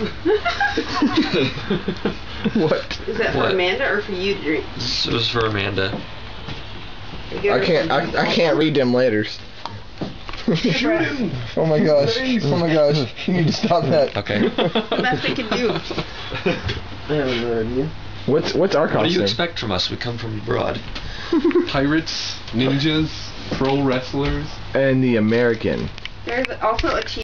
what? Is that for What? Amanda or for you to drink? This was for Amanda. I can't. I, I can't read them letters. oh my gosh! Oh my gosh! You need to stop that. Okay. Best can do. I have no idea. What's what's our What do you expect from us? We come from abroad. Pirates, ninjas, pro wrestlers. And the American. There's also a cheese.